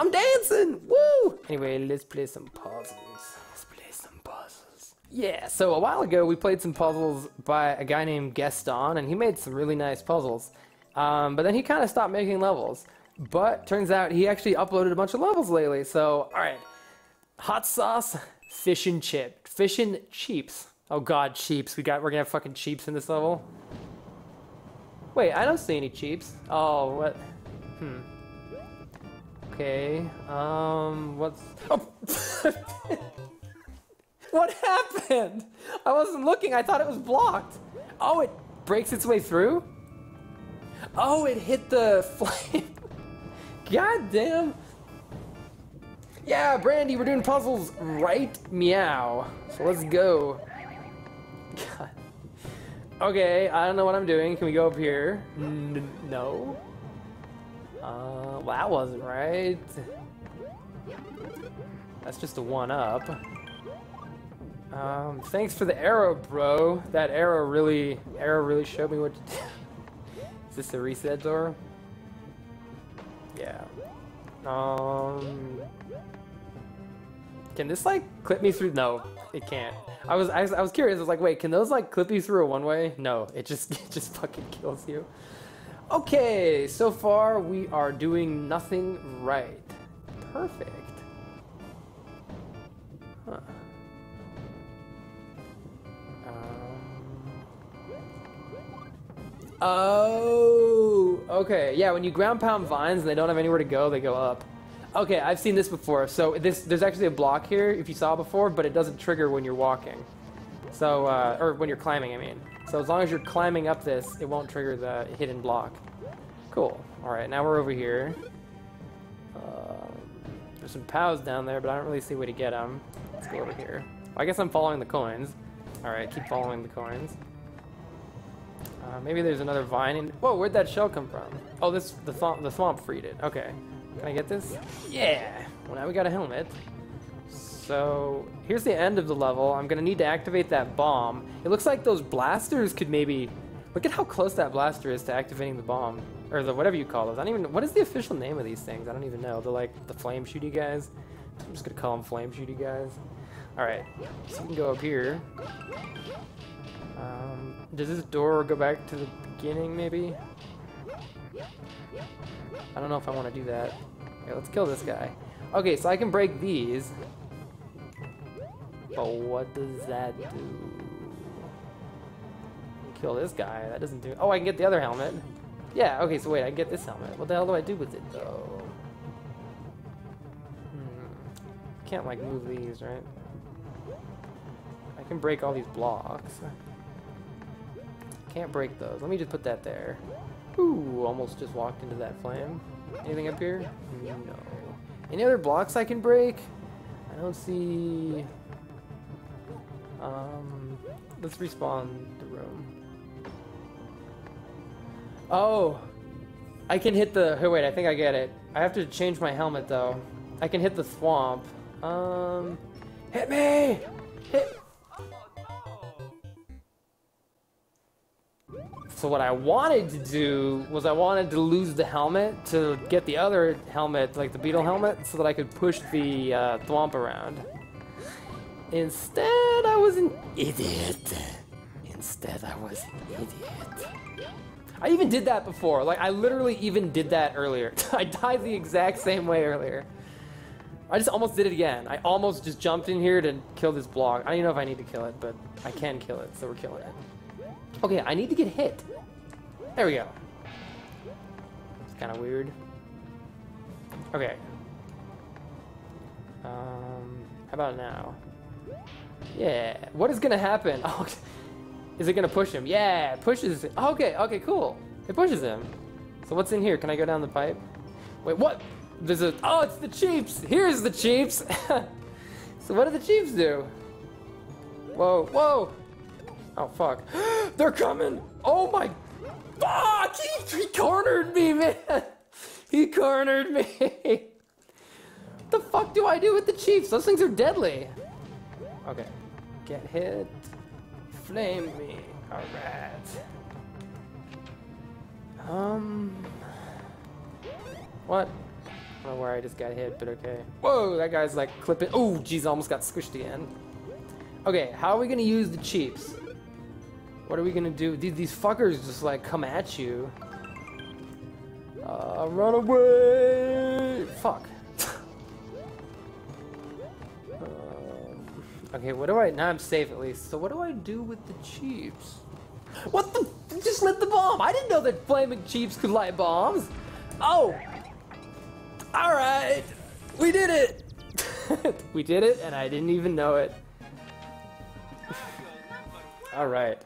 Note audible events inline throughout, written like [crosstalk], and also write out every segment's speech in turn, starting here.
I'm dancing! Woo! Anyway, let's play some puzzles. Let's play some puzzles. Yeah, so a while ago we played some puzzles by a guy named Gueston, and he made some really nice puzzles. Um, but then he kind of stopped making levels. But turns out he actually uploaded a bunch of levels lately. So, alright. Hot sauce, fish and chip. Fish and cheeps. Oh god, cheeps. We got we're gonna have fucking cheeps in this level. Wait, I don't see any cheeps. Oh, what? Hmm. Okay. Um, what's? Oh. [laughs] what happened? I wasn't looking. I thought it was blocked. Oh, it breaks its way through. Oh, it hit the [laughs] flame. God damn. Yeah, Brandy, we're doing puzzles, right? Meow. So let's go. [laughs] God. Okay, I don't know what I'm doing. Can we go up here? N no. Uh, well, that wasn't right. That's just a one up. Um, thanks for the arrow, bro. That arrow really, arrow really showed me what to do. [laughs] Is this the reset door? Yeah. Um, can this like clip me through? No, it can't. I was, I was, I was curious. I was like, wait, can those like clip you through a one way? No, it just, [laughs] it just fucking kills you. Okay, so far we are doing nothing right. Perfect. Huh. Um. Oh, okay. Yeah, when you ground pound vines and they don't have anywhere to go, they go up. Okay, I've seen this before. So this, there's actually a block here, if you saw before, but it doesn't trigger when you're walking. So, uh, or when you're climbing, I mean. So as long as you're climbing up this, it won't trigger the hidden block. Cool. Alright, now we're over here. Um, there's some POWs down there, but I don't really see where to get them. Let's go over here. I guess I'm following the coins. Alright, keep following the coins. Uh, maybe there's another vine in... Whoa, where'd that shell come from? Oh, this the, th the thwomp freed it. Okay. Can I get this? Yeah! Well, now we got a helmet. So, here's the end of the level. I'm gonna need to activate that bomb. It looks like those blasters could maybe... Look at how close that blaster is to activating the bomb. Or the whatever you call those. I don't even... What is the official name of these things? I don't even know. They're like the flame shooty guys. I'm just gonna call them flame shooty guys. Alright, so we can go up here. Um, does this door go back to the beginning, maybe? I don't know if I want to do that. Okay, let's kill this guy. Okay, so I can break these. But what does that do? Kill this guy. That doesn't do... Oh, I can get the other helmet. Yeah, okay, so wait, I can get this helmet. What the hell do I do with it, though? Hmm. Can't, like, move these, right? I can break all these blocks. Can't break those. Let me just put that there. Ooh, almost just walked into that flame. Anything up here? No. Any other blocks I can break? I don't see... Um, let's respawn the room. Oh! I can hit the... Oh, wait, I think I get it. I have to change my helmet, though. I can hit the thwomp. Um... Hit me! Hit... So what I wanted to do was I wanted to lose the helmet to get the other helmet, like the beetle helmet, so that I could push the uh, thwomp around. Instead, I was an idiot. Instead, I was an idiot. I even did that before. Like, I literally even did that earlier. [laughs] I died the exact same way earlier. I just almost did it again. I almost just jumped in here to kill this block. I don't even know if I need to kill it, but I can kill it, so we're killing it. Okay, I need to get hit. There we go. It's kind of weird. Okay. Um, how about now? Yeah. What is gonna happen? [laughs] Oh, is it gonna push him? Yeah, pushes. Okay, okay, cool. It pushes him. So what's in here? Can I go down the pipe? Wait, what? There's a. Oh, it's the cheeps. Here's the cheeps. [laughs] so what do the cheeps do? Whoa, whoa. Oh fuck. [gasps] They're coming. Oh my. Fuck! He, he cornered me, man. [laughs] He cornered me. what the fuck do I do with the cheeps? Those things are deadly. Okay. Get hit. Flame me. Alright. Um. What? I don't know where I just got hit, but okay. Whoa, that guy's like clipping. Oh, jeez, almost got squished again. Okay, how are we gonna use the cheeps? What are we gonna do? These, these fuckers just like come at you. Uh, run away! Fuck. Okay, what do I? Now I'm safe at least. So what do I do with the cheeps? What the? Just lit the bomb! I didn't know that flaming cheeps could light bombs! Oh! Alright! We did it! [laughs] we did it, and I didn't even know it. [laughs] Alright.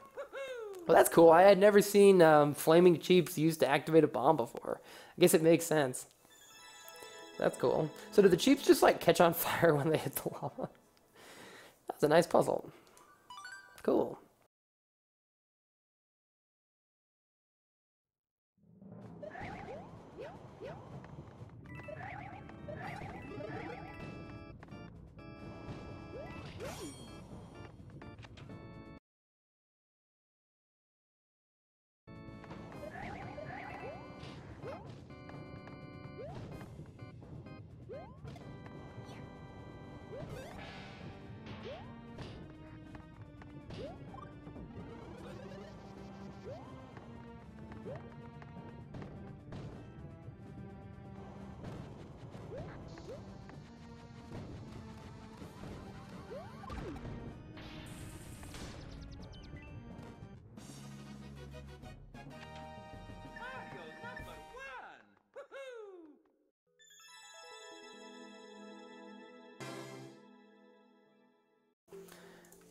Well, that's cool. I had never seen um, flaming cheeps used to activate a bomb before. I guess it makes sense. That's cool. So do the cheeps just like catch on fire [laughs] when they hit the lava? That's a nice puzzle. Cool.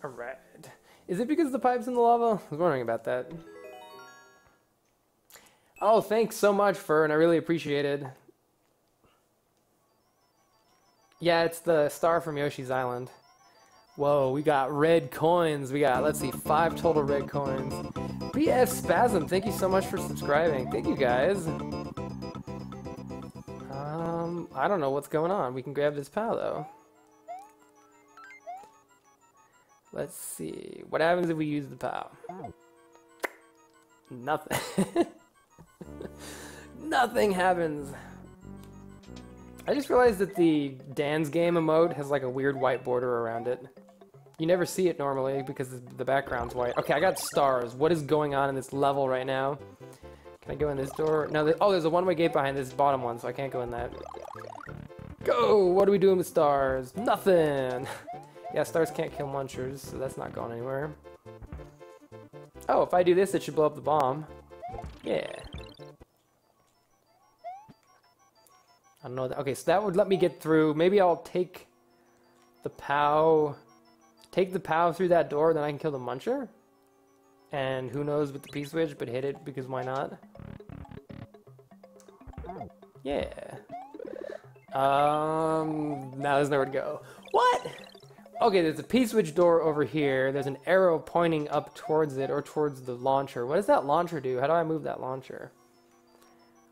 Alright. Is it because the pipe's in the lava? I was wondering about that. Oh, thanks so much, Fern. I really appreciate it. Yeah, it's the star from Yoshi's Island. Whoa, we got red coins. We got, let's see, five total red coins. BF Spasm, thank you so much for subscribing. Thank you, guys. Um, I don't know what's going on. We can grab this POW, though. Let's see. What happens if we use the POW? Nothing. [laughs] Nothing happens. I just realized that the DansGame emote has like a weird white border around it. You never see it normally because the background's white. Okay, I got stars. What is going on in this level right now? Can I go in this door? No, oh, there's a one-way gate behind this bottom one, so I can't go in that. Go! What are we doing with stars? Nothing! [laughs] Yeah, stars can't kill munchers, so that's not going anywhere. Oh, if I do this, it should blow up the bomb. Yeah. I don't know. That. Okay, so that would let me get through. Maybe I'll take the POW, take the POW through that door, then I can kill the muncher. And who knows with the P-switch, but hit it because why not? Yeah. Um, now there's nowhere to go. What? Okay, there's a P-switch door over here. There's an arrow pointing up towards it or towards the launcher. What does that launcher do? How do I move that launcher?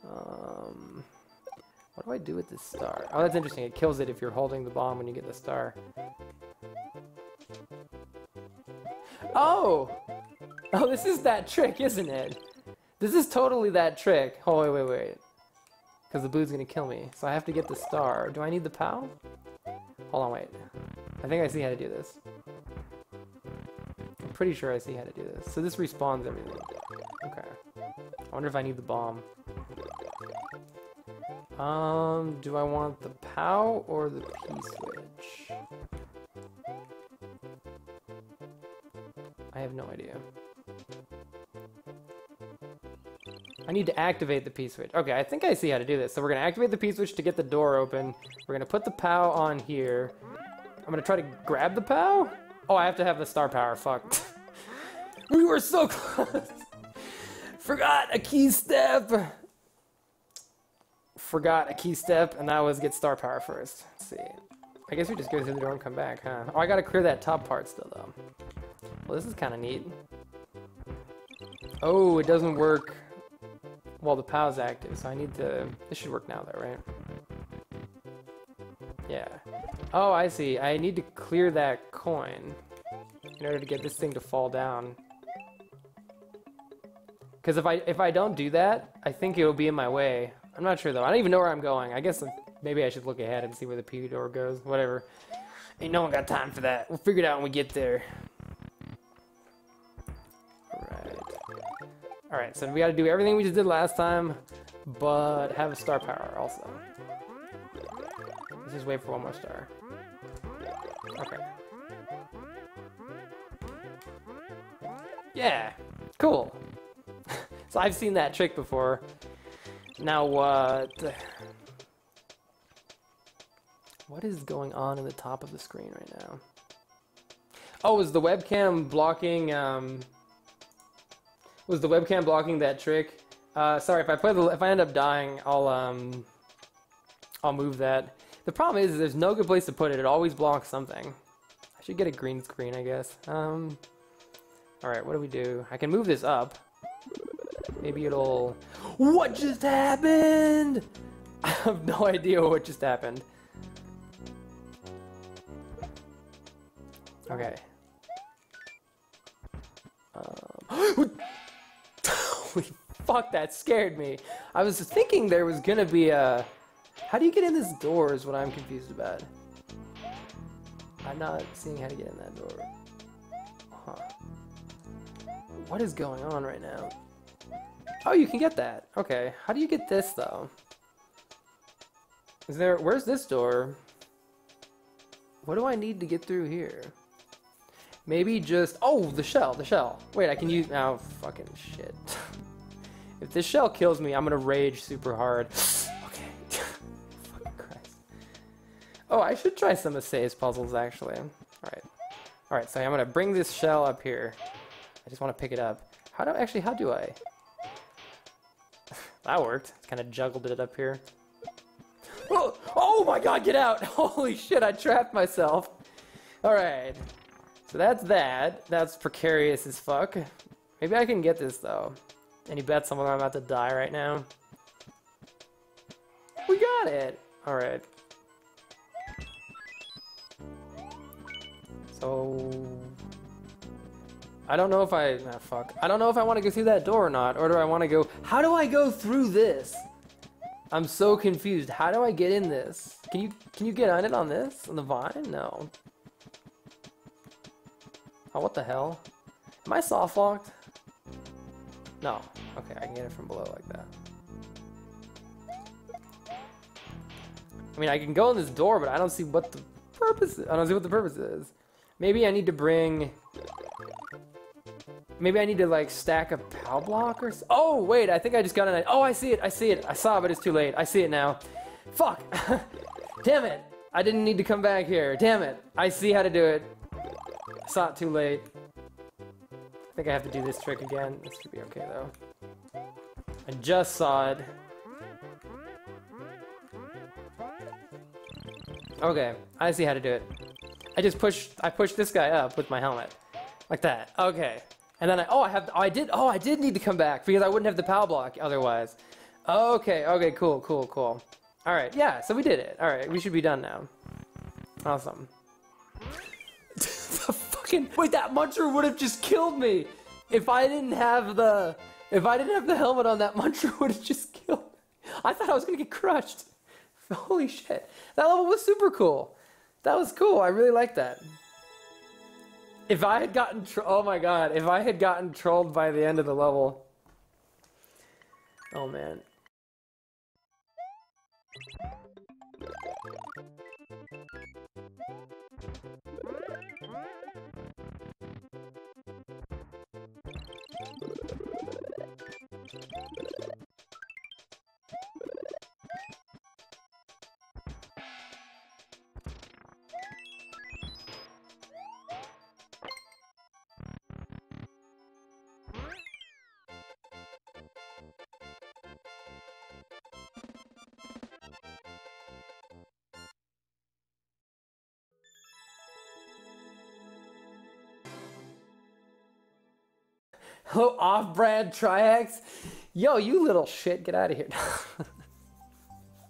Um, what do I do with this star? Oh, that's interesting. It kills it if you're holding the bomb when you get the star. Oh! Oh, this is that trick, isn't it? This is totally that trick. Oh, wait, wait, wait. Because the boo's gonna kill me. So I have to get the star. Do I need the POW? Hold on, wait. I think I see how to do this. I'm pretty sure I see how to do this. So this respawns everything. Okay. I wonder if I need the bomb. Um, do I want the POW or the P-switch? I have no idea. I need to activate the P-switch. Okay, I think I see how to do this. So we're going to activate the P-switch to get the door open. We're going to put the POW on here. I'm gonna try to grab the POW? Oh, I have to have the star power, fuck. [laughs] we were so [laughs] close. Forgot a key step. Forgot a key step, and that was get star power first. Let's see. I guess we just go through the door and come back, huh? Oh, I gotta clear that top part still, though. Well, this is kind of neat. Oh, it doesn't work while the POW's active, so I need to... This should work now, though, right? Yeah. Oh, I see. I need to clear that coin in order to get this thing to fall down. Because if I if I don't do that, I think it'll be in my way. I'm not sure though. I don't even know where I'm going. I guess maybe I should look ahead and see where the P door goes. Whatever. Ain't no one got time for that. We'll figure it out when we get there. Alright. Alright, so we gotta do everything we just did last time, but have a star power also. Let's just wait for one more star. Okay. Yeah, cool. [laughs] so I've seen that trick before. Now what? What is going on in the top of the screen right now? Oh, is the webcam blocking, um... Was the webcam blocking that trick? Uh, sorry, if I play the, if I end up dying, I'll, um... I'll move that. The problem is, there's no good place to put it. It always blocks something. I should get a green screen, I guess. Um... Alright, what do we do? I can move this up. Maybe it'll... What just happened? [laughs] I have no idea what just happened. Okay. Um, [gasps] [gasps] holy fuck, that scared me. I was thinking there was gonna be a... How do you get in this door is what I'm confused about. I'm not seeing how to get in that door. Huh. What is going on right now? Oh, you can get that. Okay. How do you get this, though? Is there... Where's this door? What do I need to get through here? Maybe just... Oh, the shell, the shell. Wait, I can use... Oh, fucking shit. [laughs] if this shell kills me, I'm gonna rage super hard. [laughs] Oh, I should try some of Say's puzzles, actually. Alright. Alright, so I'm gonna bring this shell up here. I just want to pick it up. How do actually, how do I? [laughs] that worked. Kind of juggled it up here. Oh, oh my god, get out! [laughs] Holy shit, I trapped myself. Alright. So that's that. That's precarious as fuck. Maybe I can get this, though. Any bets on whether I'm about to die right now? We got it! Alright. So... I don't know if I... Ah, fuck. I don't know if I want to go through that door or not, or do I want to go... How do I go through this? I'm so confused. How do I get in this? Can you can you get on it on this? On the vine? No. Oh, what the hell? Am I soft locked? No. Okay, I can get it from below like that. I mean, I can go in this door, but I don't see what the purpose is. I don't see what the purpose is. Maybe I need to bring Maybe I need to like stack a POW block or Oh, wait, I think I just got an Oh, I see it, I see it. I saw it, but it's too late. I see it now. Fuck. [laughs] Damn it. I didn't need to come back here. Damn it. I see how to do it. I saw it too late. I think I have to do this trick again. This should be okay, though. I just saw it. Okay, I see how to do it. I just pushed, I pushed this guy up with my helmet. Like that. Okay. And then I, oh, I have, oh, I did, oh, I did need to come back because I wouldn't have the POW block otherwise. Okay, okay, cool, cool, cool. All right, yeah, so we did it. All right, we should be done now. Awesome. the [laughs] fucking, wait, that muncher would have just killed me. If I didn't have the, if I didn't have the helmet on, that [laughs] muncher would have just killed me. I thought I was gonna get crushed. [laughs] Holy shit. That level was super cool. That was cool. I really like that. If I had gotten, oh my god, if I had gotten trolled by the end of the level. Oh man. Oh, off-brand Trihex? Yo, you little shit, get out of here. [laughs]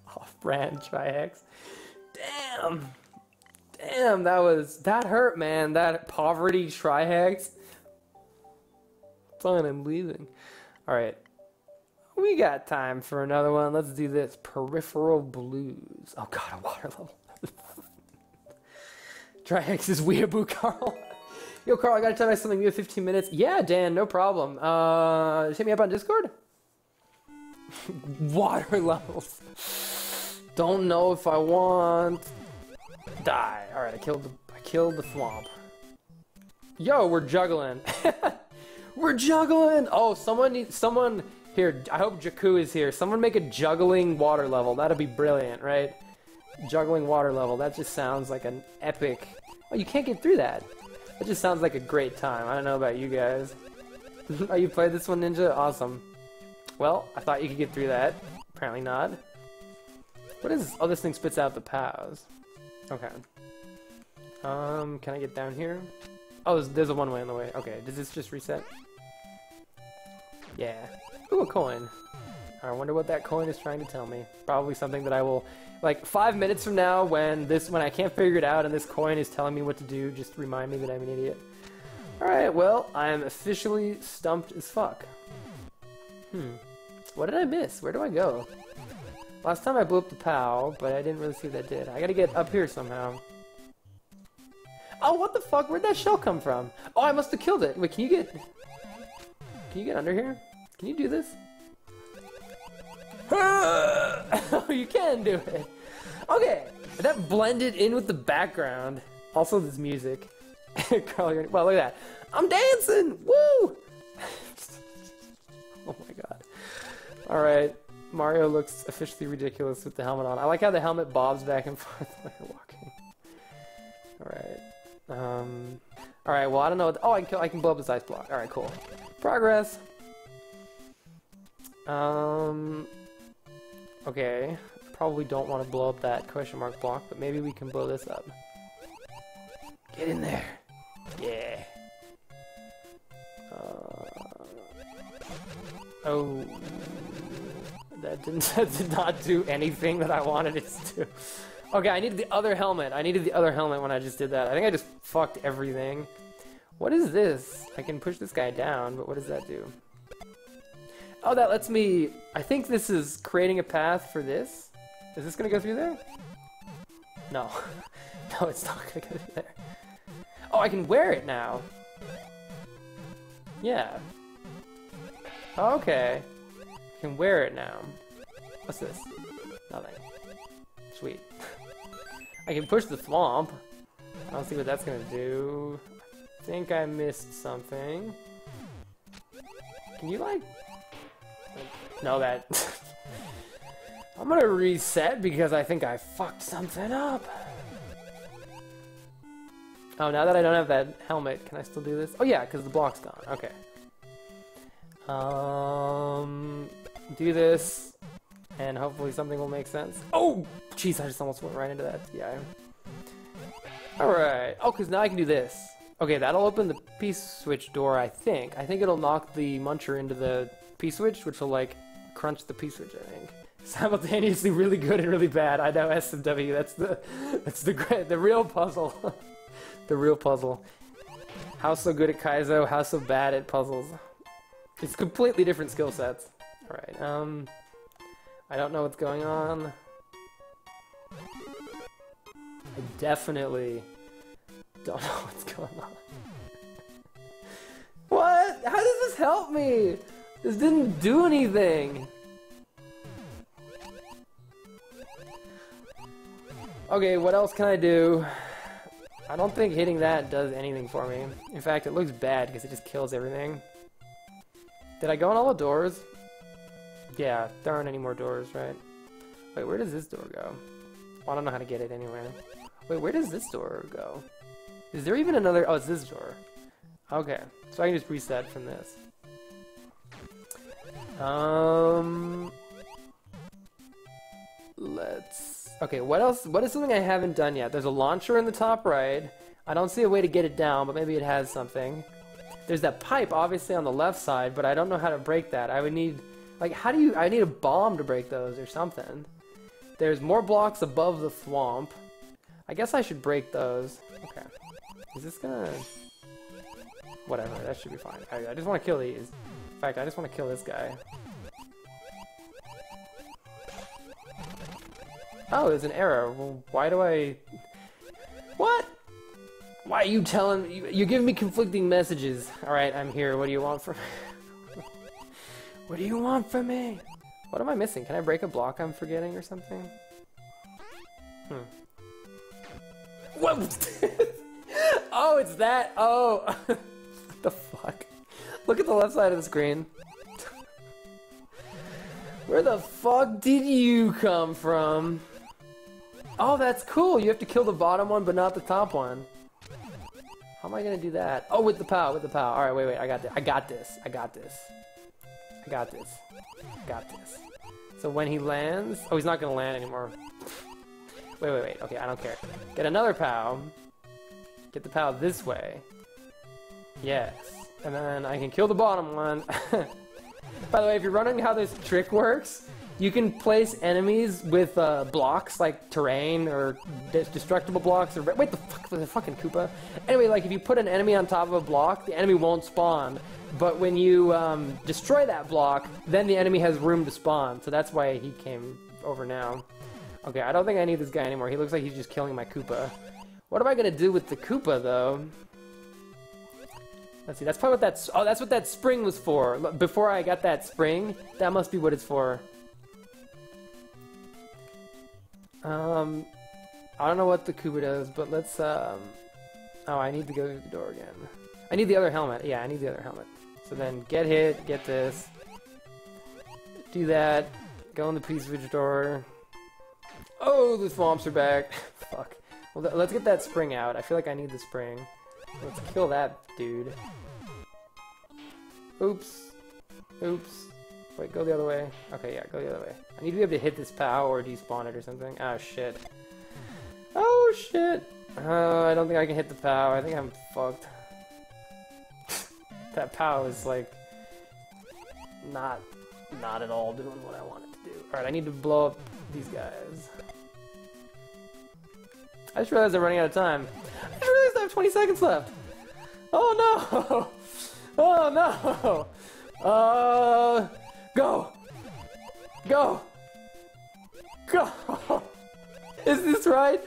off-brand Trihex. Damn. Damn, that was, that hurt, man. That poverty Trihex. Fine, I'm leaving. All right. We got time for another one. Let's do this. Peripheral Blues. Oh god, a water level. [laughs] Trihex's weeaboo Carl. Yo, Carl, I gotta tell you something. You have 15 minutes. Yeah, Dan, no problem. Uh, hit me up on Discord. [laughs] water levels. Don't know if I want. Die. All right, I killed the. I killed the thwomp. Yo, we're juggling. [laughs] we're juggling. Oh, someone needs. Someone here. I hope Jakku is here. Someone make a juggling water level. That'd be brilliant, right? Juggling water level. That just sounds like an epic. Oh, you can't get through that. That just sounds like a great time. I don't know about you guys. [laughs] oh, you played this one, Ninja? Awesome. Well, I thought you could get through that. Apparently not. What is... Oh, this thing spits out the POWs. Okay. Um, can I get down here? Oh, there's, a one-way in the way. Okay, does this just reset? Yeah. Ooh, a coin. I wonder what that coin is trying to tell me. Probably something that I will, like, five minutes from now when this, when I can't figure it out and this coin is telling me what to do, just remind me that I'm an idiot. Alright, well, I am officially stumped as fuck. Hmm. What did I miss? Where do I go? Last time I blew up the POW, but I didn't really see that did. I gotta get up here somehow. Oh, what the fuck? Where'd that shell come from? Oh, I must have killed it. Wait, can you get... Can you get under here? Can you do this? [laughs] you can do it. Okay, that blended in with the background. Also, this music. [laughs] well, look at that. I'm dancing! Woo! [laughs] oh my god. Alright, Mario looks officially ridiculous with the helmet on. I like how the helmet bobs back and forth while you're walking. Alright. Um, Alright, well, I don't know. Oh, I can, I can blow up this ice block. Alright, cool. Progress. Um, okay. Probably don't want to blow up that question mark block, but maybe we can blow this up. Get in there. Yeah. Uh, oh. That, didn't, [laughs] that did not do anything that I wanted it to. Okay, I needed the other helmet. I needed the other helmet when I just did that. I think I just fucked everything. What is this? I can push this guy down, but what does that do? Oh, that lets me... I think this is creating a path for this. Is this gonna go through there? No. [laughs] no, it's not gonna go through there. Oh, I can wear it now. Yeah. Okay. I can wear it now. What's this? Nothing. Sweet. [laughs] I can push the thwomp. I don't see what that's gonna do. I think I missed something. Can you like... No, that... [laughs] I'm gonna reset because I think I fucked something up. Oh, now that I don't have that helmet, can I still do this? Oh yeah, because the block's gone. Okay. Um, do this, and hopefully something will make sense. Oh, jeez, I just almost went right into that. Yeah. Alright. Oh, because now I can do this. Okay, that'll open the P-switch door, I think. I think it'll knock the muncher into the P-switch, which will, like, crunch the P-switch, I think. [laughs] Simultaneously really good and really bad. I know SMW, that's the, [laughs] that's the, the real puzzle. [laughs] the real puzzle. How so good at Kaizo, how so bad at puzzles. It's completely different skill sets. Alright, um... I don't know what's going on. I definitely don't know what's going on. what? How does this help me? This didn't do anything. Okay, what else can I do? I don't think hitting that does anything for me. In fact, it looks bad because it just kills everything. Did I go in all the doors? Yeah, there aren't any more doors, right? Wait, where does this door go? Well, I don't know how to get it anyway. Wait, where does this door go? Is there even another... Oh, it's this door. Okay, so I can just reset from this. Um... Let's... Okay, what else? What is something I haven't done yet? There's a launcher in the top right. I don't see a way to get it down, but maybe it has something. There's that pipe, obviously, on the left side, but I don't know how to break that. I would need... Like, how do you... I need a bomb to break those or something. There's more blocks above the thwomp. I guess I should break those. Okay. Is this gonna... Whatever, that should be fine. I, I just want to kill these fact, I just want to kill this guy. Oh, there's an error. Well, why do I... What? Why are you telling me? You're giving me conflicting messages. Alright, I'm here. What do you want from me? [laughs] what do you want from me? What am I missing? Can I break a block I'm forgetting or something? Hmm. What? [laughs] oh, it's that! Oh! [laughs] the fuck? [laughs] Look at the left side of the screen. Where the fuck did you come from? Oh, that's cool. You have to kill the bottom one, but not the top one. How am I gonna do that? Oh, with the pow, with the pow. All right, wait, wait. I got this. I got this. I got this. I got this. I got this. So when he lands, oh, he's not gonna land anymore. Wait, wait, wait. Okay, I don't care. Get another POW. Get the POW this way. Yes. And then I can kill the bottom one. [laughs] By the way, if you're wondering how this trick works, you can place enemies with uh, blocks like terrain or destructible blocks or wait the fuck the fucking Koopa. Anyway, like if you put an enemy on top of a block, the enemy won't spawn. But when you um, destroy that block, then the enemy has room to spawn. So that's why he came over now. Okay, I don't think I need this guy anymore. He looks like he's just killing my Koopa. What am I gonna do with the Koopa though? Let's see. That's probably what that's. Oh, that's what that spring was for. Before I got that spring, that must be what it's for. Um, I don't know what the Koopa does, but let's. Um, oh, I need to go through the door again. I need the other helmet. Yeah, I need the other helmet. So then get hit, get this. Do that. Go in the Petri door. Oh, the thwomps are back. [laughs] Fuck. Well, let's get that spring out. I feel like I need the spring. Let's kill that dude. Oops. Oops. Wait, go the other way. Okay, yeah, go the other way. I need to be able to hit this POW or despawn it or something. Oh, shit. Oh, shit. Uh, I don't think I can hit the POW. I think I'm fucked [laughs] that POW is like not not at all doing what I want it to do. Alright, I need to blow up these guys. I just realized I'm running out of time. Have 20 seconds left. Oh no! [laughs] Oh no! Uh, go! Go! Go! [laughs] Is this right?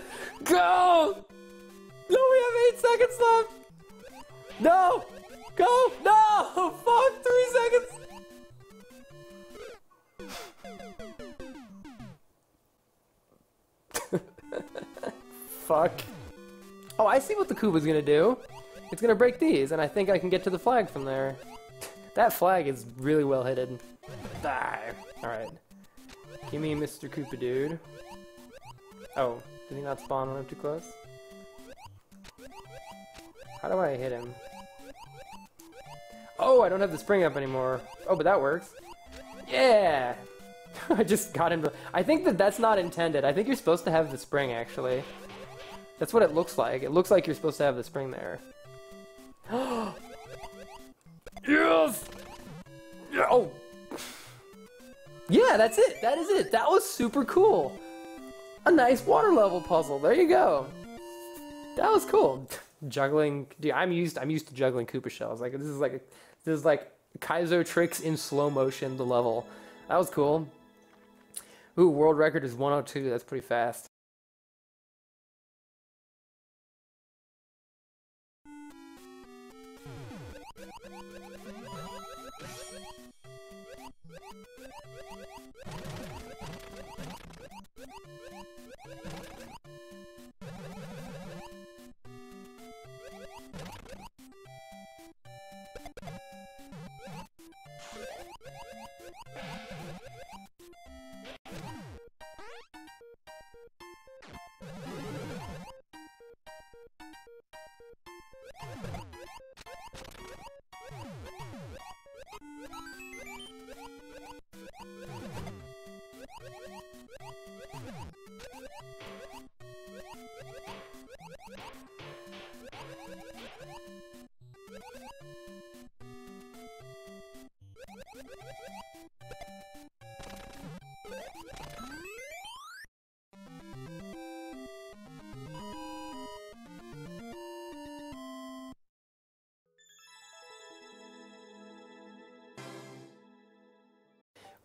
Go! No, we have eight seconds left! No! Go! No! [laughs] Fuck! Three seconds! Fuck. Oh, I see what the Koopa's gonna do. It's gonna break these, and I think I can get to the flag from there. [laughs] that flag is really well hidden. Die. Alright. Give me Mr. Koopa dude. Oh, did he not spawn when I'm too close? How do I hit him? Oh, I don't have the spring up anymore. Oh, but that works. Yeah! [laughs] I just got him. I think that that's not intended. I think you're supposed to have the spring, actually. That's what it looks like. It looks like you're supposed to have the spring there. [gasps] yes! Yeah, oh! Yeah, that's it! That is it! That was super cool! A nice water level puzzle. There you go. That was cool. [laughs] juggling. Dude, I'm used. I'm used to juggling Koopa shells. Like this is like this is like Kaizo tricks in slow motion. The level that was cool. Ooh, world record is 102. That's pretty fast.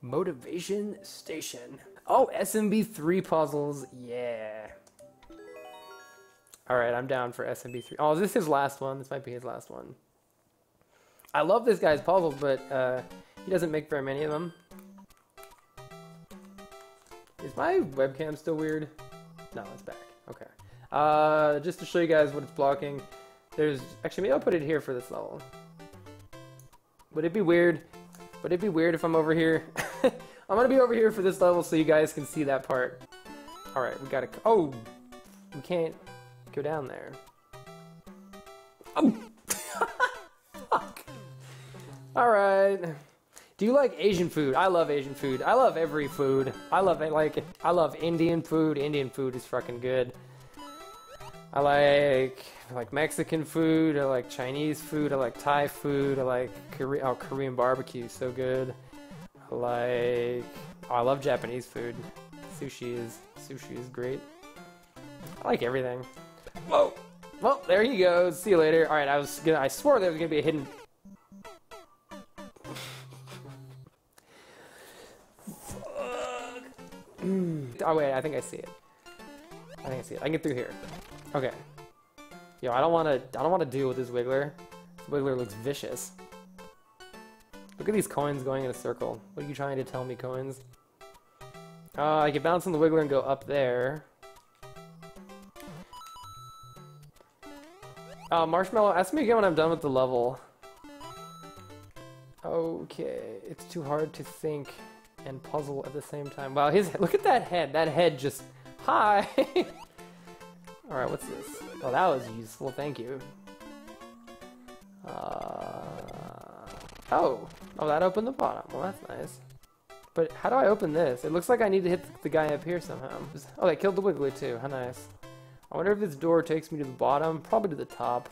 Motivation Station. Oh, SMB3 puzzles. Yeah. All right, I'm down for SMB3. Oh, is this his last one? This might be his last one. I love this guy's puzzles, but uh, he doesn't make very many of them. Is my webcam still weird? No, it's back. Okay. Uh, just to show you guys what it's blocking, there's... Actually, maybe I'll put it here for this level. Would it be weird? Would it be weird if I'm over here? [laughs] I'm gonna be over here for this level so you guys can see that part. Alright, we gotta... Oh! We can't go down there. Oh! [laughs] Fuck! Alright. Do you like Asian food? I love Asian food. I love every food. I love like I love Indian food. Indian food is fucking good. I like I like Mexican food. I like Chinese food. I like Thai food. I like Korean oh Korean barbecue, so good. Like oh, I love Japanese food. Sushi is sushi is great. I like everything. Whoa. Well, there he goes. See you later. All right, I was gonna. I swore there was gonna be a hidden Oh wait, I think I see it. I think I see it. I can get through here. Okay. Yo, I don't want to. I don't want to deal with this Wiggler. This Wiggler looks vicious. Look at these coins going in a circle. What are you trying to tell me, coins? Uh, I can bounce on the Wiggler and go up there. Uh, Marshmallow, ask me again when I'm done with the level. Okay, it's too hard to think and puzzle at the same time. Wow, his look at that head. That head just hi. [laughs] All right, what's this? Oh, that was useful. Thank you. Uh, oh, oh, that opened the bottom. Well, that's nice. But how do I open this? It looks like I need to hit the guy up here somehow. Oh, they killed the Wiggly too. How nice. I wonder if this door takes me to the bottom. Probably to the top.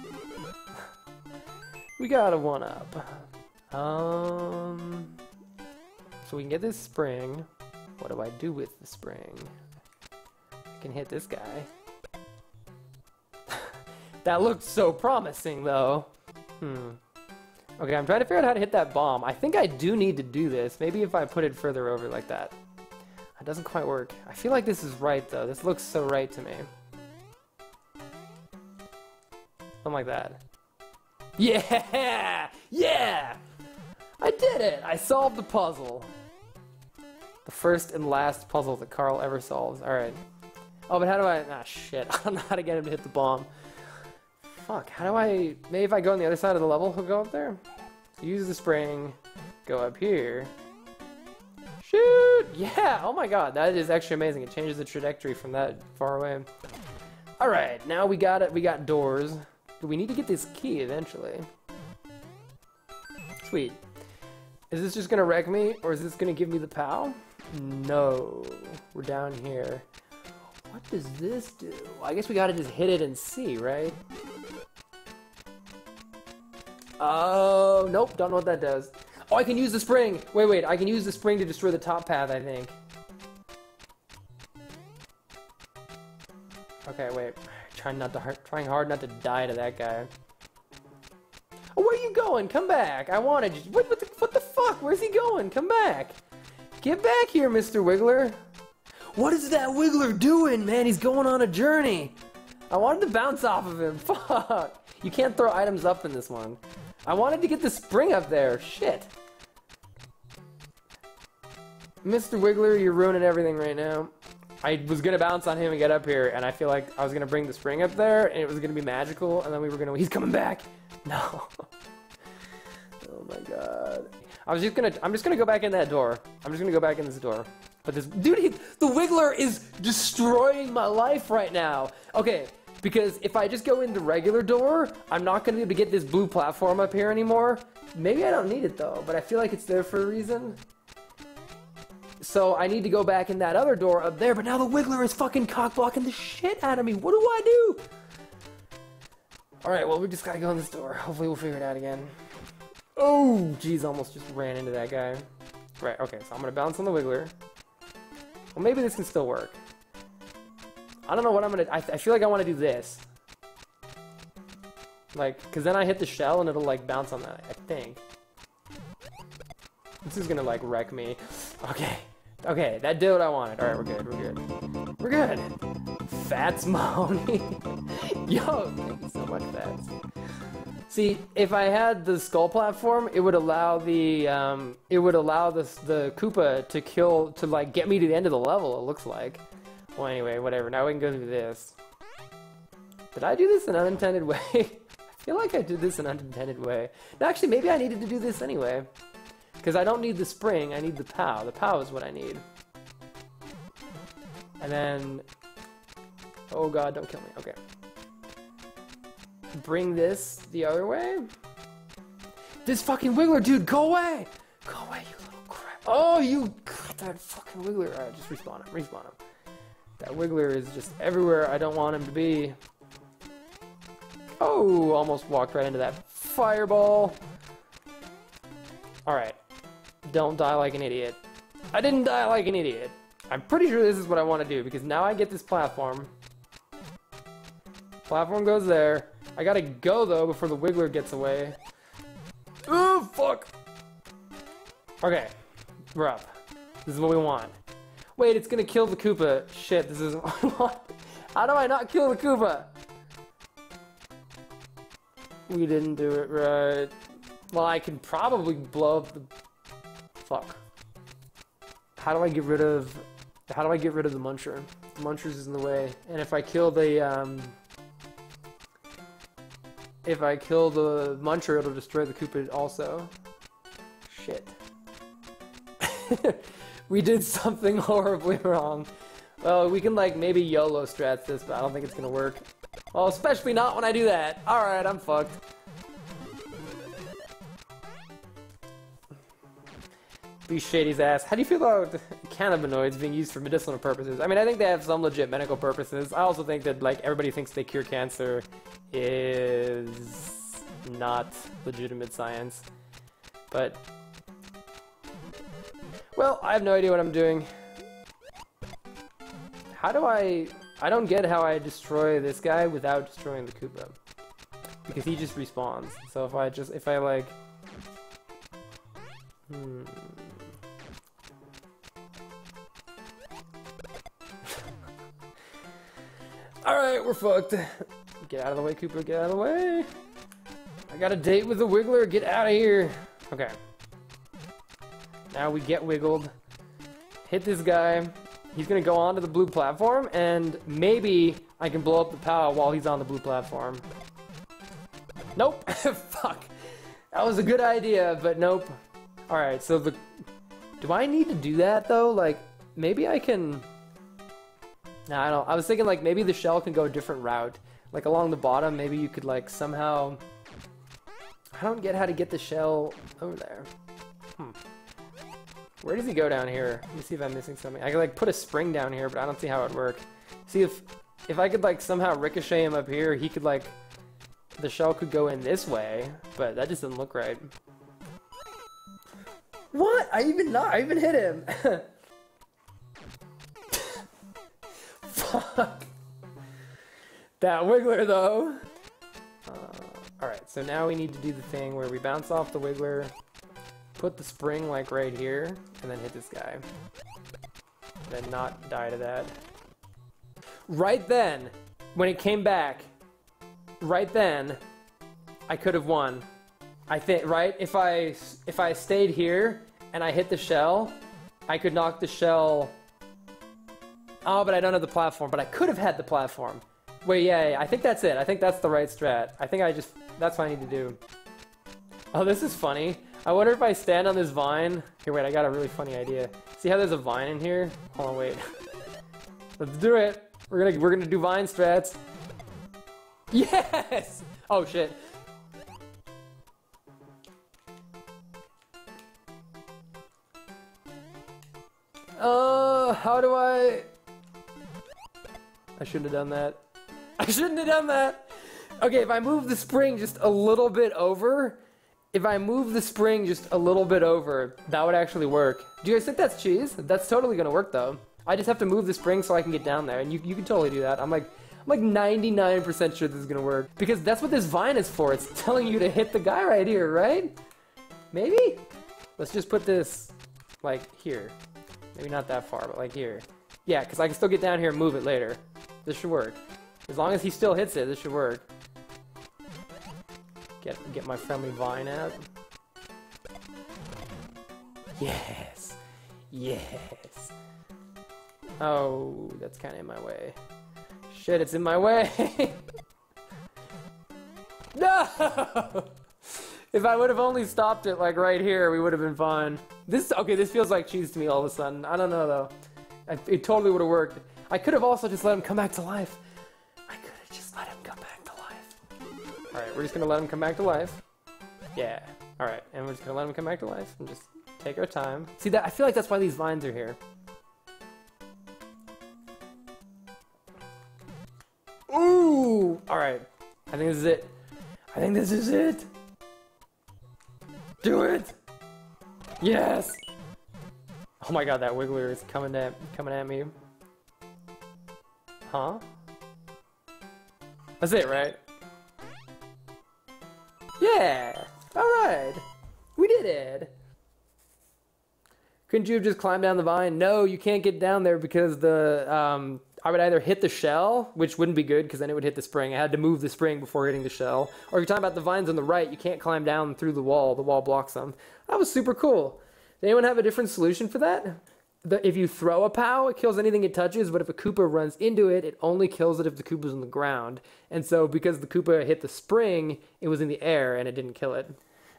[laughs] we got a one up. Um. So we can get this spring. What do I do with the spring? I can hit this guy. [laughs] that looks so promising, though. Hmm. Okay, I'm trying to figure out how to hit that bomb. I think I do need to do this. Maybe if I put it further over like that. It doesn't quite work. I feel like this is right, though. This looks so right to me. Something like that. Yeah! [laughs] Yeah! I did it! I solved the puzzle. The first and last puzzle that Carl ever solves. Alright. Oh, but how do I... Ah, shit. I don't know how to get him to hit the bomb. Fuck, how do I... Maybe if I go on the other side of the level, he'll go up there? Use the spring. Go up here. Shoot! Yeah! Oh my god, that is actually amazing. It changes the trajectory from that far away. Alright, now we got it. We got doors. But we need to get this key eventually. Sweet. Is this just gonna wreck me, or is this gonna give me the POW? No. We're down here. What does this do? I guess we gotta just hit it and see, right? Oh, nope, don't know what that does. Oh, I can use the spring! Wait, wait, I can use the spring to destroy the top path, I think. Okay, wait. Trying not to trying hard not to die to that guy. Oh, where are you going? Come back! I wanted you. What, what the, what the fuck? Where's he going? Come back! Get back here, Mr. Wiggler! What is that Wiggler doing, man? He's going on a journey! I wanted to bounce off of him. [laughs] Fuck! You can't throw items up in this one. I wanted to get the spring up there. Shit. Mr. Wiggler, you're ruining everything right now. I was gonna bounce on him and get up here, and I feel like I was gonna bring the spring up there, and it was gonna be magical, and then we were gonna. He's coming back! [laughs] No. oh my god. I was just gonna, I'm just gonna go back in that door. I'm just gonna go back in this door. But this, dude, he, the Wiggler is destroying my life right now. Okay, because if I just go in the regular door, I'm not gonna be able to get this blue platform up here anymore. Maybe I don't need it though, but I feel like it's there for a reason. So I need to go back in that other door up there, but now the Wiggler is fucking cock blocking the shit out of me. What do I do? Alright, well, we just gotta go in this door. Hopefully we'll figure it out again. Oh, jeez, almost just ran into that guy. Right, okay, so I'm gonna bounce on the Wiggler. Well, maybe this can still work. I don't know what I'm gonna... I, I feel like I want to do this. Like, because then I hit the shell and it'll, like, bounce on that, I think. This is gonna, like, wreck me. Okay. Okay, that did what I wanted. Alright, we're good, we're good. We're good. Fats [laughs] Mahoney. Yo, thank you so much, Fats. See, if I had the skull platform, it would allow the um, it would allow the the Koopa to kill to like get me to the end of the level. It looks like. Well, anyway, whatever. Now we can go through this. Did I do this in an unintended [laughs] way? I feel like I did this in an unintended way. No, actually, maybe I needed to do this anyway. Because I don't need the spring, I need the POW. The POW is what I need. And then... Oh god, don't kill me. Okay. Bring this the other way? This fucking Wiggler, dude, go away! Go away, you little crap. Oh, you... That fucking Wiggler. Alright, just respawn him, respawn him. That Wiggler is just everywhere I don't want him to be. Oh, almost walked right into that fireball. Alright. Don't die like an idiot. I didn't die like an idiot. I'm pretty sure this is what I want to do, because now I get this platform. Platform goes there. I gotta go, though, before the Wiggler gets away. Ooh, fuck! Okay. We're up. This is what we want. Wait, it's gonna kill the Koopa. Shit, this is [laughs] How do I not kill the Koopa? We didn't do it right. Well, I can probably blow up the... Fuck. How do I get rid of... How do I get rid of the Muncher? The Muncher's is in the way. And if I kill the, um... If I kill the Muncher, it'll destroy the Koopa also. Shit. [laughs] we did [laughs] something horribly wrong. Well, we can, like, maybe YOLO strats this, but I don't think it's gonna work. Well, especially not when I do that. Alright, I'm fucked. Be Shady's ass. How do you feel about [laughs] cannabinoids being used for medicinal purposes? I mean, I think they have some legit medical purposes. I also think that, like, everybody thinks they cure cancer is not legitimate science. But, well, I have no idea what I'm doing. How do I... I don't get how I destroy this guy without destroying the Koopa. Because he just respawns. So if I just, if I like... Hmm... [laughs] Alright, we're fucked. Get out of the way, Koopa, get out of the way. I got a date with the Wiggler, get out of here. Okay. Now we get wiggled. Hit this guy. He's gonna go onto the blue platform, and maybe I can blow up the POW while he's on the blue platform. Nope. [laughs] Fuck. That was a good idea, but nope. Alright, so the... Do I need to do that, though? Like, maybe I can... Nah, I don't. I was thinking, like, maybe the shell can go a different route. Like, along the bottom, maybe you could, like, somehow... I don't get how to get the shell over there. Hmm. Where does he go down here? Let me see if I'm missing something. I could like put a spring down here, but I don't see how it would work. See if if I could like somehow ricochet him up here, he could like the shell could go in this way, but that just doesn't look right. What? I even not. I even hit him. [laughs] Fuck. That Wiggler though. Uh, Alright, so now we need to do the thing where we bounce off the Wiggler, put the spring like right here, and then hit this guy. Then not die to that. Right then, when it came back, right then, I could have won. I think, right? If I, if I stayed here and I hit the shell, I could knock the shell... Oh, but I don't have the platform, but I could have had the platform. Wait, yeah, yeah, I think that's it. I think that's the right strat. I think I just, that's what I need to do. Oh, this is funny. I wonder if I stand on this vine. Here, wait, I got a really funny idea. See how there's a vine in here? Hold on, wait. [laughs] Let's do it. We're gonna we're gonna do vine strats. Yes! Oh shit. Uh, how do I? I shouldn't have done that. [laughs] I shouldn't have done that. Okay, if I move the spring just a little bit over, if I move the spring just a little bit over, that would actually work. Do you guys think that's cheese? That's totally gonna work though. I just have to move the spring so I can get down there, and you, you can totally do that. I'm like, I'm like 99% sure this is gonna work. Because that's what this vine is for. It's telling you to hit the guy right here, right? Maybe? Let's just put this, like, here. Maybe not that far, but like here. Yeah, because I can still get down here and move it later. This should work. As long as he still hits it, this should work. Get get my friendly vine out. Yes. Yes. Oh, that's kind of in my way. Shit, it's in my way. [laughs] no! [laughs] If I would have only stopped it like right here, we would have been fine. This okay. This feels like cheese to me all of a sudden. I don't know though. It totally would have worked. I could have also just let him come back to life. We're just gonna let him come back to life. Yeah. All right, and we're just gonna let him come back to life and just take our time. See that? I feel like that's why these vines are here. Ooh! All right. I think this is it. I think this is it. Do it! Yes! Oh my god, that Wiggler is coming at coming at me. Huh? That's it, right? Yeah! Alright! We did it! Couldn't you have just climbed down the vine? No, you can't get down there because the um, I would either hit the shell, which wouldn't be good because then it would hit the spring. I had to move the spring before hitting the shell. Or if you're talking about the vines on the right, you can't climb down through the wall. The wall blocks them. That was super cool. Does anyone have a different solution for that? The, if you throw a POW, it kills anything it touches, but if a Koopa runs into it, it only kills it if the Koopa's on the ground. And so because the Koopa hit the spring, it was in the air and it didn't kill it.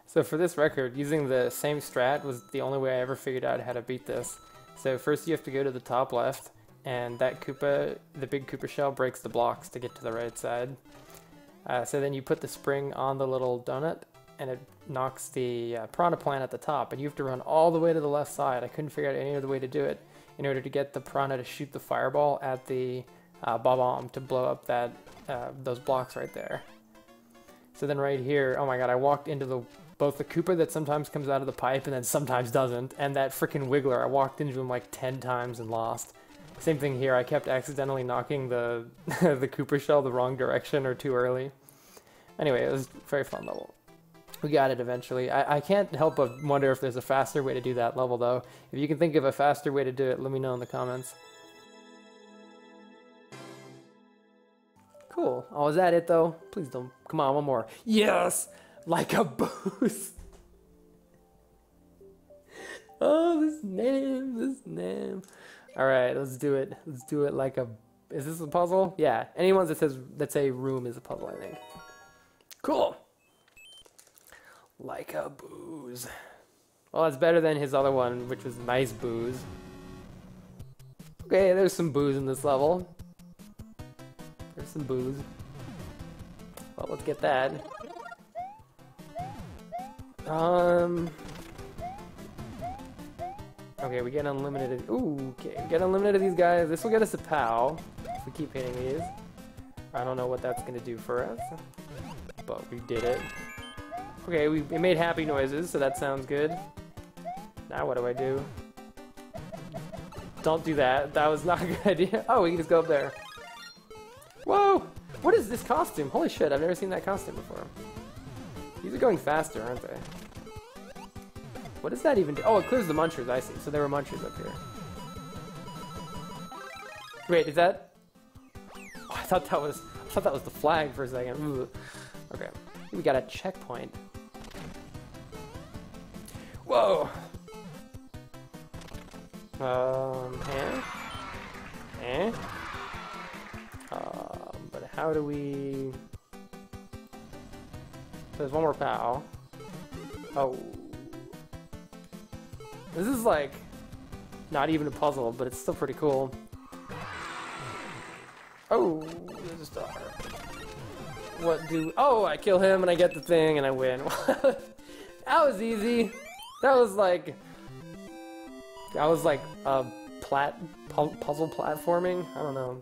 So for this record, using the same strat was the only way I ever figured out how to beat this. So first you have to go to the top left, and that Koopa, the big Koopa shell, breaks the blocks to get to the right side. Uh, so then you put the spring on the little donut, and it knocks the uh, piranha plant at the top, and you have to run all the way to the left side. I couldn't figure out any other way to do it in order to get the piranha to shoot the fireball at the uh, bomb to blow up that uh, those blocks right there. So then right here, oh my god, I walked into the both the Koopa that sometimes comes out of the pipe and then sometimes doesn't, and that freaking Wiggler. I walked into him like 10 times and lost. Same thing here. I kept accidentally knocking the [laughs] the Koopa shell the wrong direction or too early. Anyway, it was very fun level. We got it eventually. I, I can't help but wonder if there's a faster way to do that level, though. If you can think of a faster way to do it, let me know in the comments. Cool. Oh, is that it, though? Please don't. Come on, one more. Yes! Like a boost! [laughs] oh, this name, this name. All right, let's do it. Let's do it like a. Is this a puzzle? Yeah. Any ones that says that say room is a puzzle, I think. Cool. Like a booze. Well, that's better than his other one, which was nice booze. Okay, there's some boos in this level. There's some boos. Well, let's get that. Um. Okay, we get unlimited. Ooh, okay, we get unlimited of these guys. This will get us a POW if we keep hitting these. I don't know what that's gonna do for us, but we did it. Okay, we it made happy noises, so that sounds good. Now what do I do? Don't do that. That was not a good [laughs] idea. Oh, we can just go up there. Whoa! What is this costume? Holy shit, I've never seen that costume before. These are going faster, aren't they? What does that even do? Oh, it clears the munchers, I see. So there were munchers up here. Wait, is that... Oh, I thought that was... I thought that was the flag for a second. Ooh. Okay. We got a checkpoint. Whoa! Um, eh? Eh? Um, but how do we... There's one more POW. Oh. This is like not even a puzzle, but it's still pretty cool. Oh, there's a star. What do... Oh, I kill him and I get the thing and I win. [laughs] that was easy. That was like... That was like a plat pu puzzle platforming. I don't know.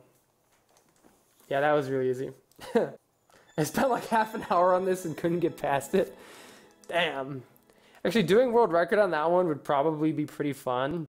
Yeah, that was really easy. [laughs] I spent like half an hour on this and couldn't get past it. Damn. Actually, doing world record on that one would probably be pretty fun.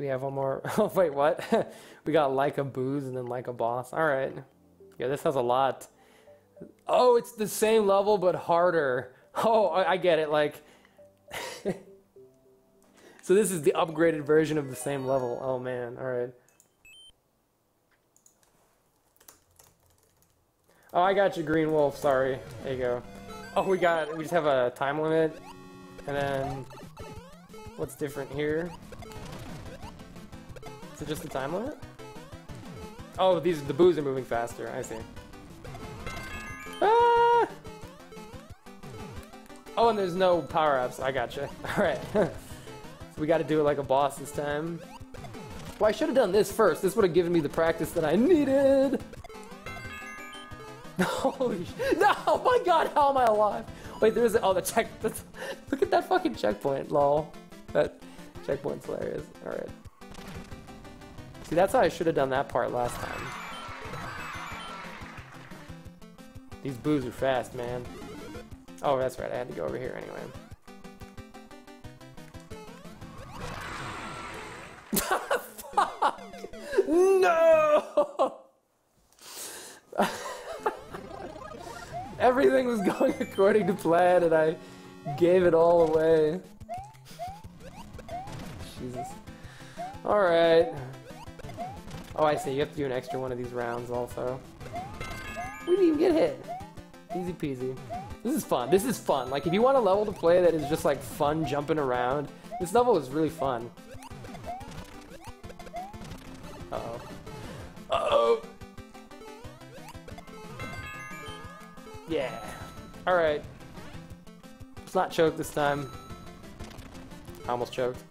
We have one more? [laughs] Oh, wait, what? [laughs] we got like a booze and then like a boss. Alright. Yeah, this has a lot. Oh, it's the same level but harder. Oh, I, I get it. Like, [laughs] so this is the upgraded version of the same level. Oh man, all right. Oh, I got you, Green Wolf. Sorry. There you go. Oh, we got. We just have a time limit, and then what's different here? Is it just the time limit? Oh, these the boos are moving faster. I see. Ah! Oh, and there's no power-ups. I gotcha. [laughs] Alright. so [laughs] we gotta do it like a boss this time. Well, I should have done this first. This would have given me the practice that I needed. [laughs] Holy sh- No! Oh my god, how am I alive? Wait, there's- oh, the check- Look at that fucking checkpoint, lol. That checkpoint's hilarious. Alright. See, that's how I should have done that part last time. These boos are fast, man. Oh, that's right, I had to go over here anyway. [laughs] Fuck! No! [laughs] Everything was going according to plan and I gave it all away. Jesus. Alright. Oh, I see. You have to do an extra one of these rounds also. We didn't even get hit. Easy peasy. This is fun. This is fun. Like, if you want a level to play that is just, like, fun jumping around, this level is really fun. Uh-oh. Uh-oh! Yeah. Alright. It's not choked this time. I almost choked.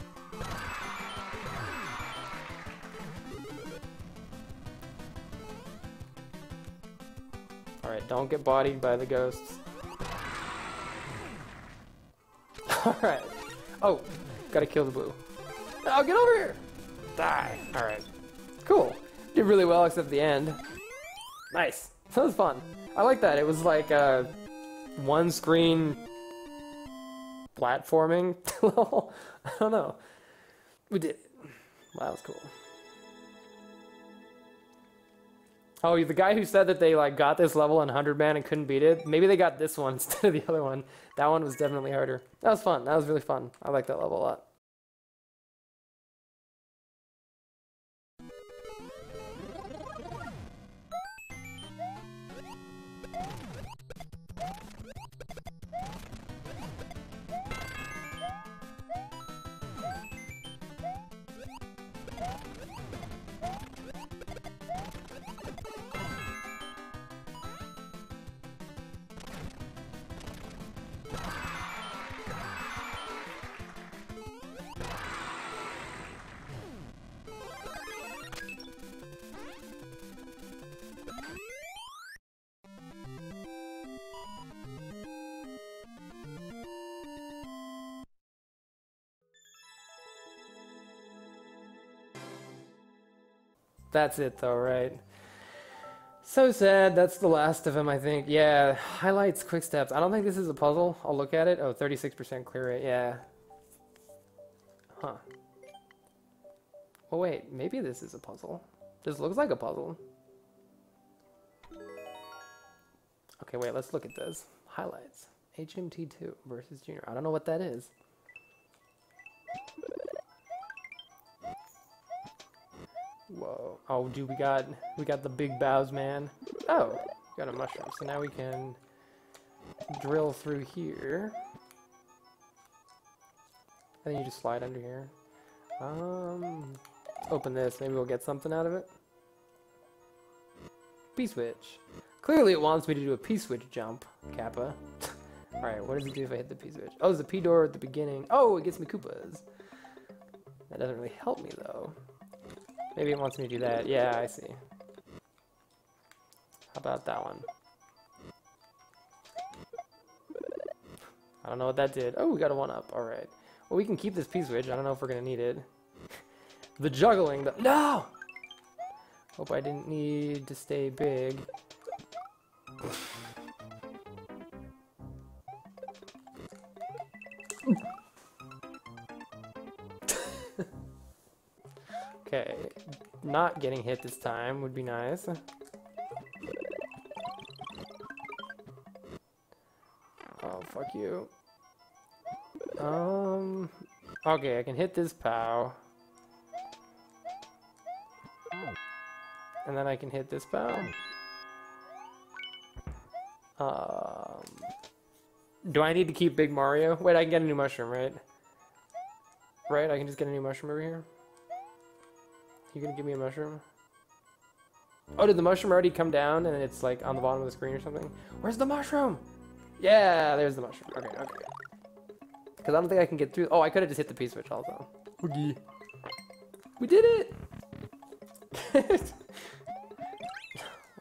Don't get bodied by the ghosts. [laughs] Alright. Oh, gotta kill the blue. Oh, get over here! Die. Alright. Cool. Did really well except the end. Nice. [laughs] That was fun. I like that. It was like a one screen platforming. [laughs] I don't know. We did it. Wow, that was cool. Oh, the guy who said that they like got this level on 100 man and couldn't beat it, maybe they got this one [laughs] instead of the other one. That one was definitely harder. That was fun. That was really fun. I like that level a lot. That's it though, right? So sad, that's the last of them, I think. Yeah, highlights, quick steps. I don't think this is a puzzle. I'll look at it. Oh, 36% clear rate, yeah. Huh. Oh wait, maybe this is a puzzle. This looks like a puzzle. Okay, wait, let's look at this. Highlights. HMT2 versus Junior. I don't know what that is. Whoa. Oh, dude, we got we got the big bows, man. Oh, got a mushroom. So now we can drill through here. And then you just slide under here. Um, open this. Maybe we'll get something out of it. P-switch. Clearly it wants me to do a P-switch jump, Kappa. [laughs] Alright, what does it do if I hit the P-switch? Oh, there's a P door at the beginning. Oh, it gets me Koopas. That doesn't really help me, though. Maybe it wants me to do that. Yeah, I see. How about that one? I don't know what that did. Oh, we got a one up. Alright. Well, we can keep this P-switch. I don't know if we're going to need it. [laughs] the juggling. No! Hope I didn't need to stay big. Not getting hit this time would be nice. Oh, fuck you. Um, okay, I can hit this POW. And then I can hit this POW. Um, do I need to keep Big Mario? Wait, I can get a new mushroom, right? Right, I can just get a new mushroom over here. You gonna give me a mushroom? Oh, did the mushroom already come down and it's like on the bottom of the screen or something? Where's the mushroom? Yeah, there's the mushroom. Okay, okay. Because I don't think I can get through. Oh, I could have just hit the P-switch also. Okay. We did it! oh [laughs] my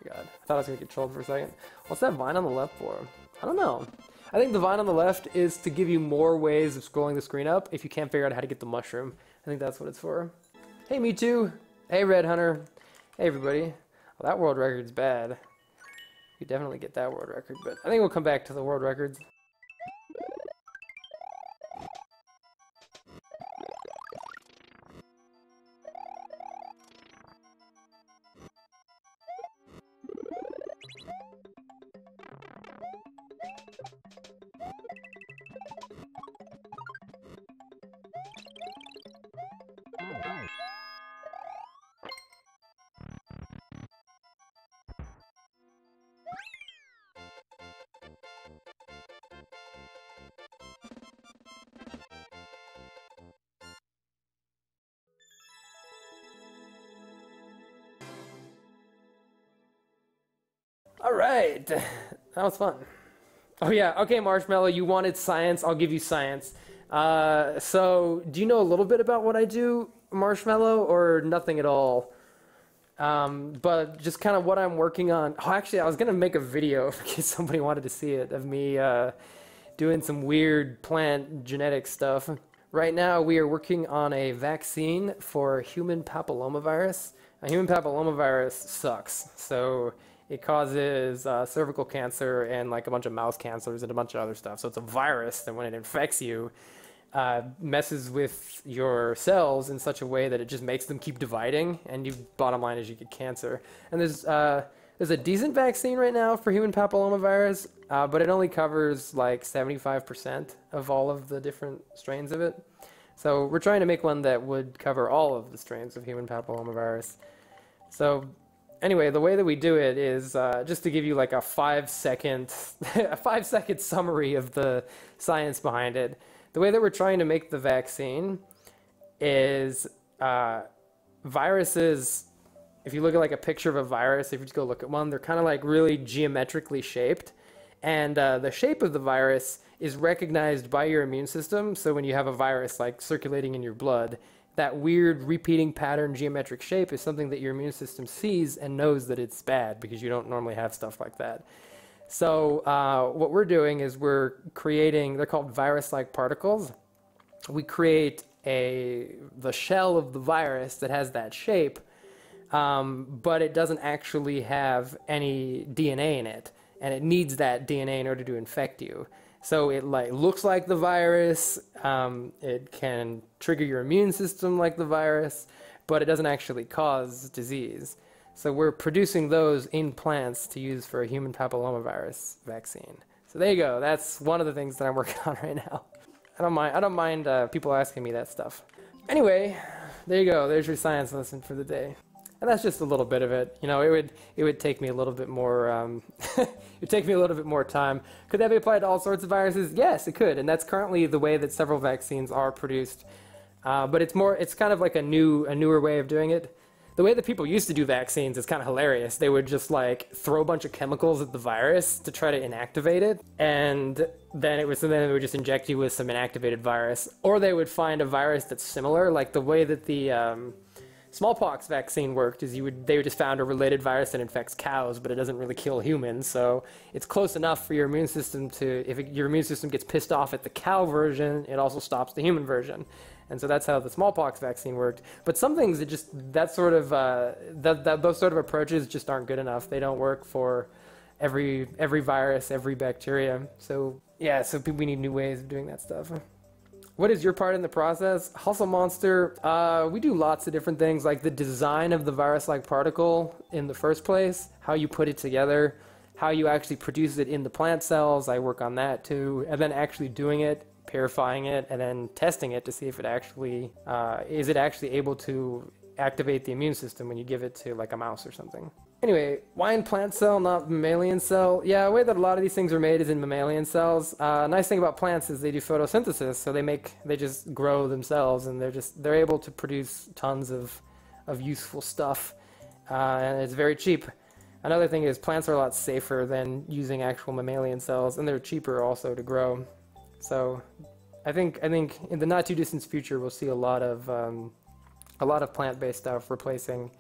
god. I thought I was to get trolled for a second. What's that vine on the left for? I don't know. I think the vine on the left is to give you more ways of scrolling the screen up if you can't figure out how to get the mushroom. I think that's what it's for. Hey, me too. Hey, Red Hunter. Hey, everybody. Well, that world record's bad. You definitely get that world record, but I think we'll come back to the world records. All right, [laughs] that was fun. Oh yeah, okay, Marshmallow, you wanted science, I'll give you science. Uh, so, do you know a little bit about what I do, Marshmallow, or nothing at all? Um, but just kind of what I'm working on. Oh, actually, I was gonna make a video [laughs] in case somebody wanted to see it of me uh, doing some weird plant genetic stuff. Right now, we are working on a vaccine for human papillomavirus. A human papillomavirus sucks, so it causes uh, cervical cancer and like a bunch of mouse cancers and a bunch of other stuff. So it's a virus that when it infects you, uh, messes with your cells in such a way that it just makes them keep dividing, and you bottom line is you get cancer. And there's uh, there's a decent vaccine right now for human papillomavirus, uh, but it only covers like 75% of all of the different strains of it. So we're trying to make one that would cover all of the strains of human papillomavirus. So anyway, the way that we do it is uh, just to give you like a five second, [laughs] a five second summary of the science behind it. The way that we're trying to make the vaccine is uh, viruses. If you look at like a picture of a virus, if you just go look at one, they're kind of like really geometrically shaped, and uh, the shape of the virus is recognized by your immune system. So when you have a virus like circulating in your blood, that weird repeating pattern geometric shape is something that your immune system sees and knows that it's bad because you don't normally have stuff like that. So uh, what we're doing is we're creating, they're called virus-like particles. We create a the shell of the virus that has that shape, um, but it doesn't actually have any DNA in it, and it needs that DNA in order to infect you. So it like looks like the virus. Um, it can trigger your immune system like the virus, but it doesn't actually cause disease. So we're producing those in plants to use for a human papillomavirus vaccine. So there you go. That's one of the things that I'm [laughs] working on right now. I don't mind. I don't mind uh, people asking me that stuff. Anyway, there you go. There's your science lesson for the day and that's just a little bit of it. You know, it would it would take me a little bit more. Um, [laughs] it would take me a little bit more time. Could that be applied to all sorts of viruses? Yes, it could, and that's currently the way that several vaccines are produced. Uh, but it's more. It's kind of like a new a newer way of doing it. The way that people used to do vaccines is kind of hilarious. They would just like throw a bunch of chemicals at the virus to try to inactivate it, and then it was then they would just inject you with some inactivated virus, or they would find a virus that's similar, like the way that the um, smallpox vaccine worked is you would they just found a related virus that infects cows, but it doesn't really kill humans. So it's close enough for your immune system to if it, your immune system gets pissed off at the cow version, it also stops the human version. And so that's how the smallpox vaccine worked. But some things, it just that sort of uh, that, that those sort of approaches just aren't good enough. They don't work for every every virus, every bacteria. So yeah, so we need new ways of doing that stuff. What is your part in the process? Hustle Monster, uh, we do lots of different things, like the design of the virus-like particle in the first place, how you put it together, how you actually produce it in the plant cells. I work on that too, and then actually doing it, purifying it, and then testing it to see if it actually uh, is it actually able to activate the immune system when you give it to like a mouse or something. Anyway, why in plant cell, not mammalian cell? Yeah, the way that a lot of these things are made is in mammalian cells. Uh, nice thing about plants is they do photosynthesis, so they make they just grow themselves, and they're just they're able to produce tons of of useful stuff, uh, and it's very cheap. Another thing is plants are a lot safer than using actual mammalian cells, and they're cheaper also to grow. So, I think I think in the not too distant future we'll see a lot of um, a lot of plant-based stuff replacing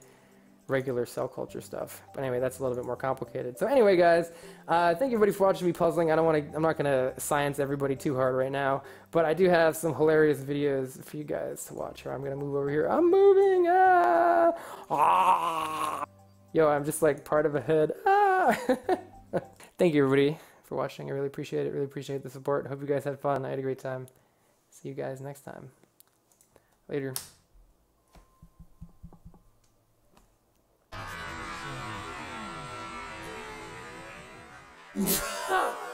regular cell culture stuff. But anyway, that's a little bit more complicated. So anyway, guys, uh, thank you everybody for watching me puzzling. I don't want to. I'm not going to science everybody too hard right now, but I do have some hilarious videos for you guys to watch. Here, I'm going to move over here. I'm moving. Ah! ah! Yo, I'm just like part of a head. Ah! [laughs] thank you everybody for watching. I really appreciate it. Really appreciate the support. Hope you guys had fun. I had a great time. See you guys next time. Later. Yeah. [laughs]